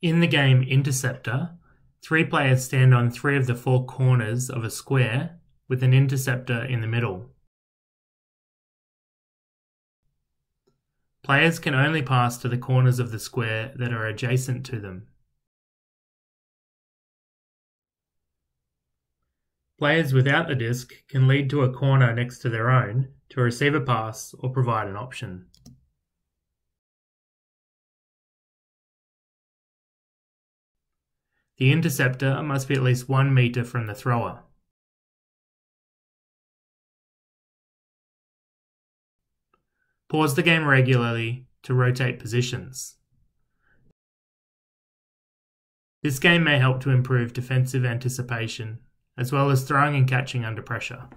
In the game Interceptor, three players stand on three of the four corners of a square with an interceptor in the middle. Players can only pass to the corners of the square that are adjacent to them. Players without the disc can lead to a corner next to their own to receive a pass or provide an option. The interceptor must be at least one meter from the thrower. Pause the game regularly to rotate positions. This game may help to improve defensive anticipation as well as throwing and catching under pressure.